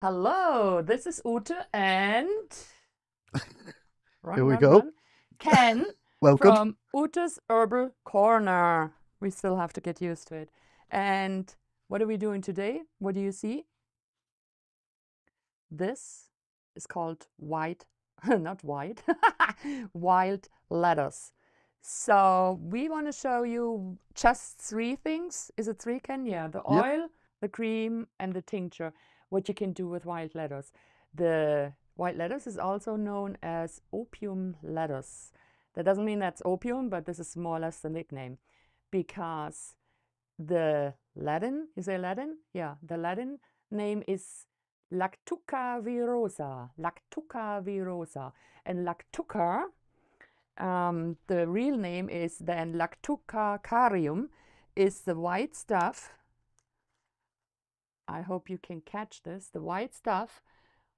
Hello, this is Ute and run, Here we run, go. run. Ken Welcome. from Ute's Herbal Corner. We still have to get used to it. And what are we doing today? What do you see? This is called white, not white, wild lettuce. So we want to show you just three things. Is it three, Ken? Yeah, the Yep. oil, the cream, and the tincture. What you can do with wild lettuce. The white lettuce is also known as opium lettuce. That doesn't mean that's opium, but this is more or less the nickname because the Latin, you say Latin? Yeah, the Latin name is Lactuca virosa. Lactuca virosa. And Lactuca, um, the real name is then Lactucarium, is the white stuff. I hope you can catch this. The white stuff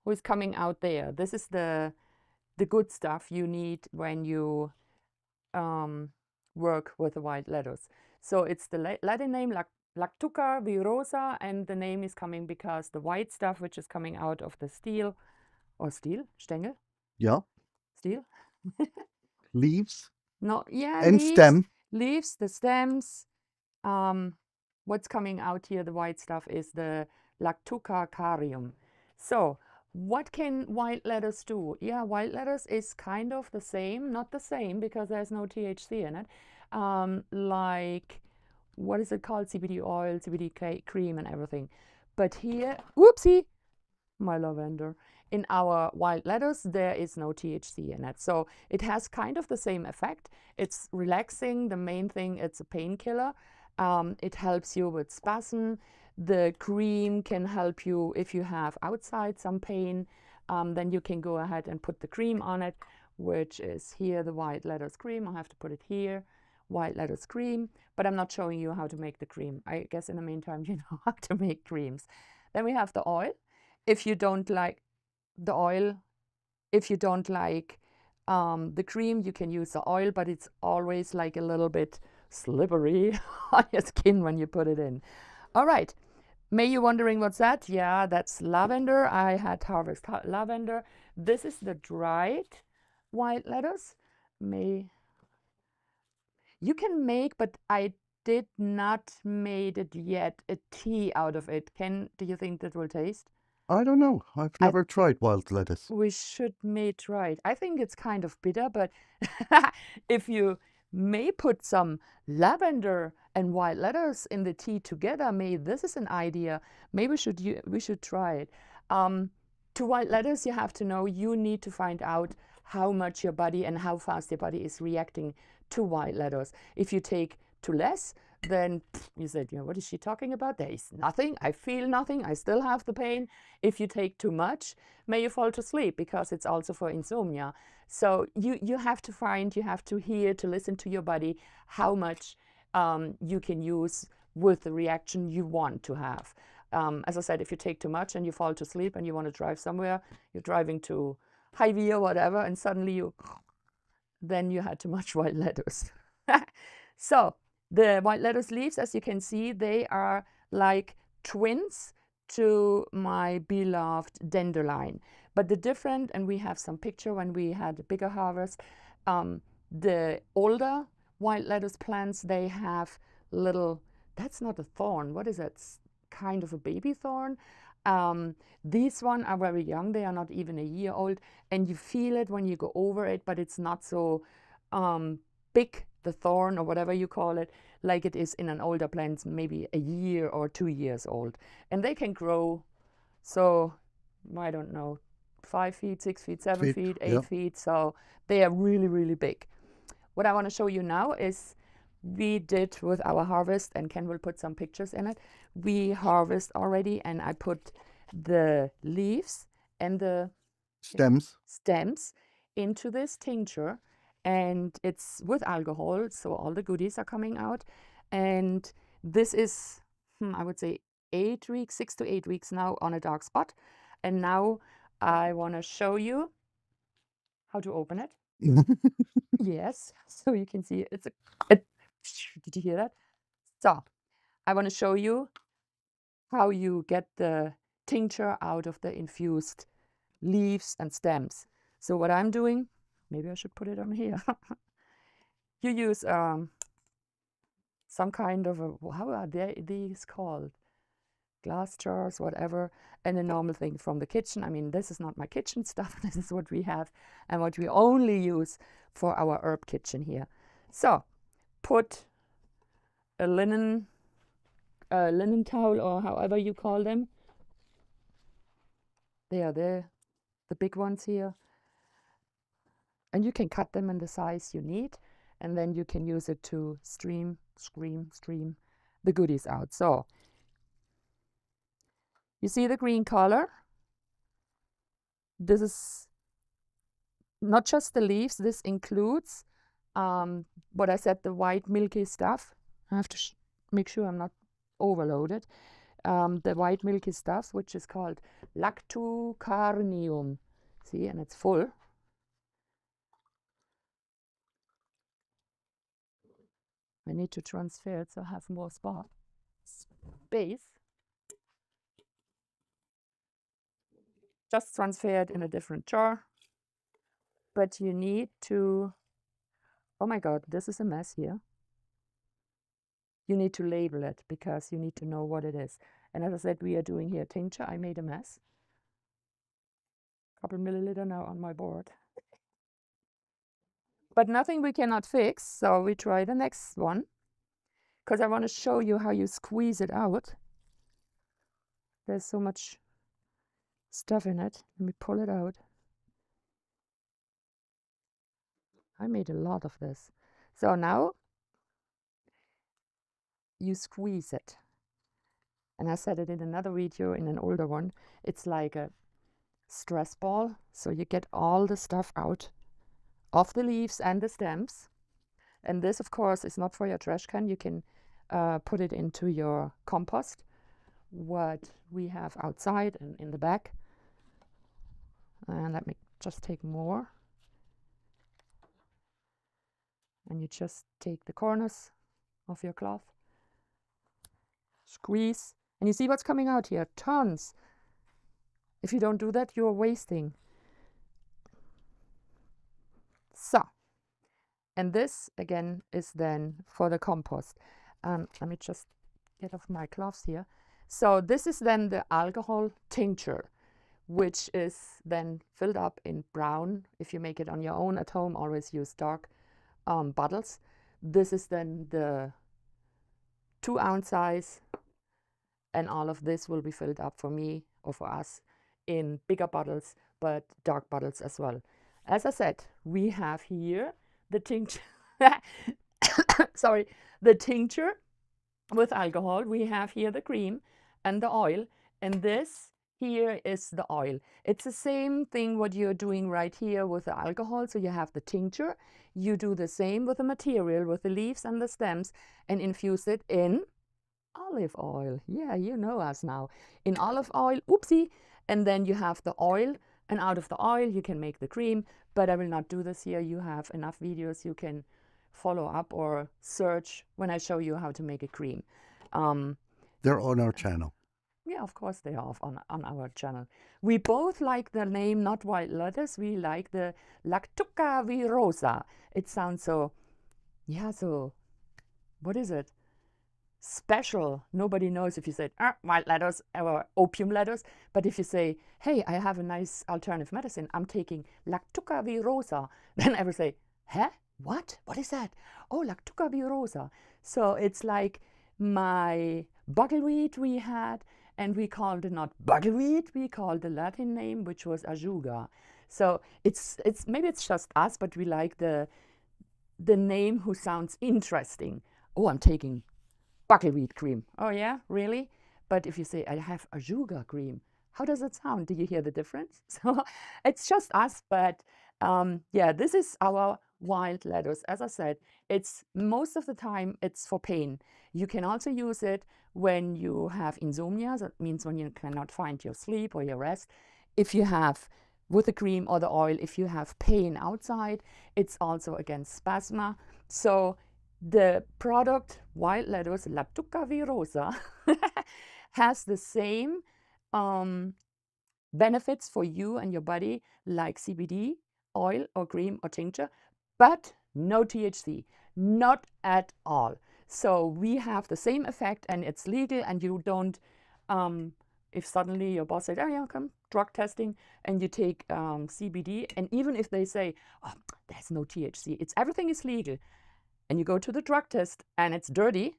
who is coming out there. This is the the good stuff you need when you um, work with the white lettuce. So it's the Latin name Lac- Lactuca virosa, and the name is coming because the white stuff which is coming out of the steel or steel Stängel Yeah. steel. Leaves No, yeah, and leaves, stem. leaves, the stems. Um, what's coming out here, the white stuff, is the Lactucarium. So, what can white lettuce do? Yeah, white lettuce is kind of the same, not the same because there's no THC in it. Um, like, what is it called? CBD oil, CBD cream, and everything. But here, whoopsie, my lavender. In our wild lettuce, there is no THC in it. So it has kind of the same effect. It's relaxing. The main thing, it's a painkiller. Um, it helps you with spasm. The cream can help you if you have outside some pain. Um, then you can go ahead and put the cream on it, which is here the white lettuce cream. I have to put it here, white lettuce cream. But I'm not showing you how to make the cream. I guess in the meantime, you know how to make creams. Then we have the oil. If you don't like the oil, if you don't like um, the cream, you can use the oil, but it's always like a little bit slippery on your skin when you put it in. All right. May you wondering what's that? Yeah, that's lavender. I had harvest ha- lavender. This is the dried white lettuce. May you can make, but I did not made it yet a tea out of it. Can do you think that will taste? I don't know. I've I- never tried wild lettuce. We should may try it. I think it's kind of bitter, but if you may put some lavender and white lettuce in the tea together, may this is an idea. Maybe should you we should try it. Um, to white lettuce, you have to know you need to find out how much your body and how fast your body is reacting to white letters. If you take too less, then you said, you know, what is she talking about? There is nothing. I feel nothing. I still have the pain. If you take too much, may you fall to sleep because it's also for insomnia. So you you have to find, you have to hear, to listen to your body how much um, you can use with the reaction you want to have. Um, as I said, if you take too much and you fall to sleep and you want to drive somewhere, you're driving to Hy-Vee or whatever, and suddenly you, then you had too much white lettuce. so the white lettuce leaves, as you can see, they are like twins to my beloved dandelion. But the different, and we have some picture when we had a bigger harvest, um, the older white lettuce plants, they have little, that's not a thorn, what is that? S- Kind of a baby thorn. Um, these one are very young, they are not even a year old, and you feel it when you go over it, but it's not so um, big, the thorn or whatever you call it, like it is in an older plant, maybe a year or two years old. And they can grow, so I don't know, five feet, six feet, seven Feet, feet, eight yeah. feet. So they are really, really big. What I want to show you now is we did with our harvest, and Ken will put some pictures in it. We harvest already, and I put the leaves and the Stems. stems into this tincture and it's with alcohol so all the goodies are coming out. And this is hmm, i would say eight weeks six to eight weeks now on a dark spot. And now i want to show you how to open it. Yes so you can see it's a, it, did you hear that? So i want to show you how you get the tincture out of the infused leaves and stems. So what I'm doing, maybe I should put it on here. you use um, some kind of a, how are they, these called? Glass jars, whatever, and a normal thing from the kitchen. I mean, this is not my kitchen stuff. This is what we have and what we only use for our herb kitchen here. So put a linen, linen towel or however you call them. They are there, the big ones here. And you can cut them in the size you need and then you can use it to stream, scream, stream the goodies out. So you see the green color? This is not just the leaves, this includes um, what I said, the white milky stuff. I have to make sure I'm not overloaded. Um, the white milky stuff, which is called lactucarium. See, and it's full. I need to transfer it so I have more spot space. Just transfer it in a different jar. But you need to, oh my God, this is a mess here. You need to label it because you need to know what it is. And as I said, we are doing here tincture. I made a mess. Couple milliliter now on my board but nothing we cannot fix. So we try the next one because I want to show you how you squeeze it out. There's so much stuff in it. Let me pull it out. I made a lot of this. So now you squeeze it. And I said it in another video, in an older one. It's like a stress ball. So you get all the stuff out of the leaves and the stems. And this, of course, is not for your trash can. You can uh, put it into your compost, what we have outside and in the back. And let me just take more. And you just take the corners of your cloth, squeeze, and you see what's coming out here, tons. If you don't do that, you're wasting. So, and this again is then for the compost. Um, let me just get off my gloves here. So this is then the alcohol tincture, which is then filled up in brown. If you make it on your own at home, always use dark um, bottles. This is then the two ounce size and all of this will be filled up for me or for us in bigger bottles, but dark bottles as well. As I said, we have here the tincture, sorry, the tincture with alcohol. We have here the cream and the oil, and this here is the oil. It's the same thing what you're doing right here with the alcohol. So you have the tincture. You do the same with the material, with the leaves and the stems, and infuse it in olive oil. Yeah, you know us now. In olive oil, oopsie. And then you have the oil and out of the oil, you can make the cream, but I will not do this here. You have enough videos you can follow up or search when I show you how to make a cream. Um, They're on our channel. Yeah, of course they are on, on our channel. We both like the name, not white lettuce. We like the Lactuca virosa. It sounds so, yeah, so, what is it? Special. Nobody knows if you say ah, white lettuce or opium lettuce, but if you say, hey, I have a nice alternative medicine, I'm taking Lactuca virosa, then I everyone say, huh? What? What is that? Oh, Lactuca virosa. So it's like my buckwheat we had, and we called it not buckwheat, we called the Latin name, which was ajuga. So it's it's maybe it's just us, but we like the the name who sounds interesting. Oh, I'm taking buckwheat cream. Oh yeah, really? But if you say, I have ajuga cream, how does it sound? Do you hear the difference? So it's just us, but um, yeah, this is our wild lettuce. As I said, it's most of the time it's for pain. You can also use it when you have insomnia. That means when you cannot find your sleep or your rest. If you have with the cream or the oil, if you have pain outside, it's also against spasma. So the product wild lettuce Lactuca virosa has the same um, benefits for you and your body, like CBD, oil, or cream, or tincture, but no THC, not at all. So we have the same effect, and it's legal, and you don't. Um, if suddenly your boss said, "Oh yeah, come drug testing," and you take um, CBD, and even if they say, "Oh, there's no THC," it's everything is legal, and you go to the drug test and it's dirty,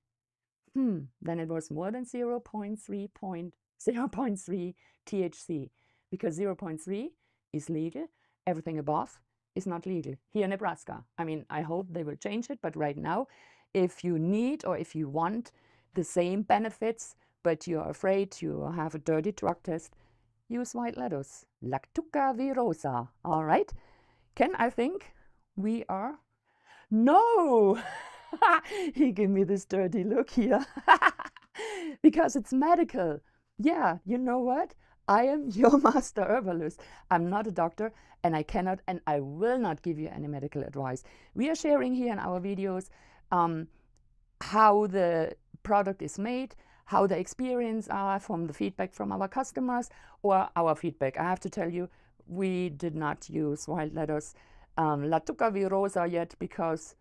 hmm, then it was more than 0.3 point, 0.3 THC because 0.3 is legal. Everything above is not legal here in Nebraska. I mean, I hope they will change it, but right now, if you need or if you want the same benefits, but you're afraid you have a dirty drug test, use white lettuce. Lactuca virosa. All right. Ken, I think we are. No! he gave me this dirty look here. because it's medical. Yeah, you know what? I am your master herbalist. I'm not a doctor and I cannot and I will not give you any medical advice. We are sharing here in our videos um, how the product is made, how the experience are from the feedback from our customers or our feedback. I have to tell you, we did not use wild lettuce um, Lactuca virosa yet because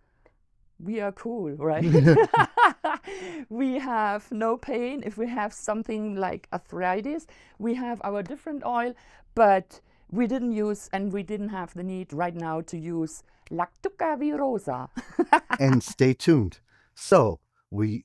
we are cool, right? we have no pain if we have something like arthritis. We have our different oil, but we didn't use and we didn't have the need right now to use Lactuca virosa. and stay tuned. So, we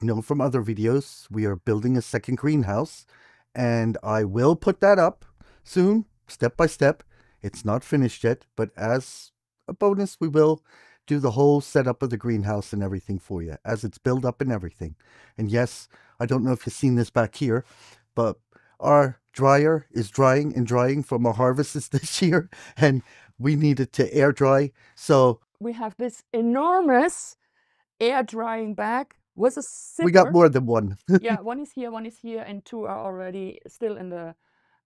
know from other videos, we are building a second greenhouse, and I will put that up soon, step by step. It's not finished yet, but as a bonus, we will do the whole setup of the greenhouse and everything for you as it's built up and everything. And yes, I don't know if you've seen this back here, but our dryer is drying and drying from our harvests this year, and we needed to air dry. So we have this enormous air drying bag with a zipper. we got more than one. yeah, one is here, one is here, and two are already still in the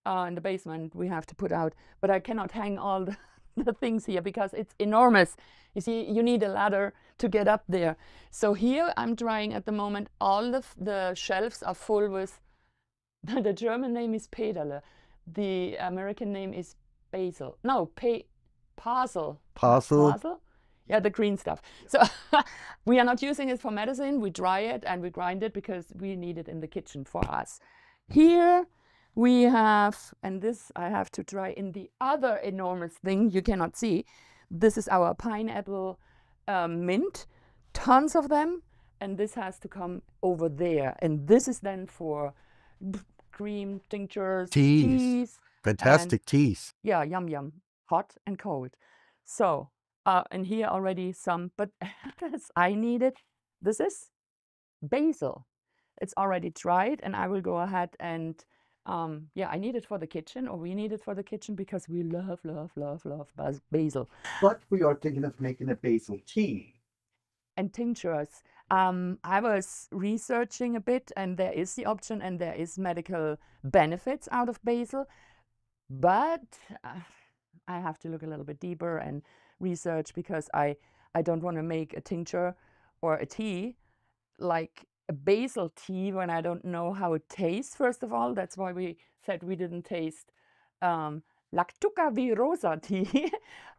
uh, in the basement. We have to put out, but I cannot hang all the the things here because it's enormous. You see, you need a ladder to get up there. So here I'm drying at the moment. All of the shelves are full with, the German name is Pedale. The American name is basil. No, pa parsley. Parsley. Parsley? Yeah, the green stuff. So we are not using it for medicine. We dry it and we grind it because we need it in the kitchen for us. Here we have, and this I have to try in the other enormous thing you cannot see. This is our pineapple um, mint, tons of them, and this has to come over there. And this is then for cream, tinctures, teas. teas Fantastic and, teas. Yeah, yum yum, hot and cold. So, uh, and here already some, but I needed, this is basil. It's already dried, and I will go ahead and um, yeah, I need it for the kitchen, or we need it for the kitchen because we love, love, love, love basil. But we are thinking of making a basil tea. And tinctures. Um, I was researching a bit, and there is the option, and there is medical benefits out of basil. But uh, I have to look a little bit deeper and research because I I don't want to make a tincture or a tea like a basil tea when I don't know how it tastes, first of all. That's why we said we didn't taste um, Lactuca virosa tea.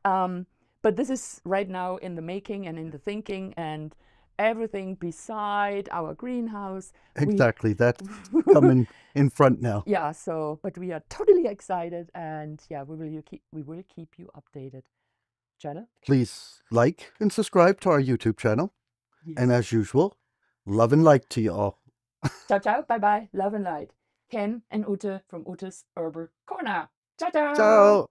um, but this is right now in the making and in the thinking and everything beside our greenhouse. Exactly. We, That's coming in front now. Yeah. So, but we are totally excited and yeah, we will, keep, we will keep you updated. Jenna? Please like and subscribe to our YouTube channel. Yes. And as usual, Love and light to you all. ciao, ciao. Bye bye. Love and light. Ken and Ute from Ute's Herbal Corner. Ciao, ciao. Ciao.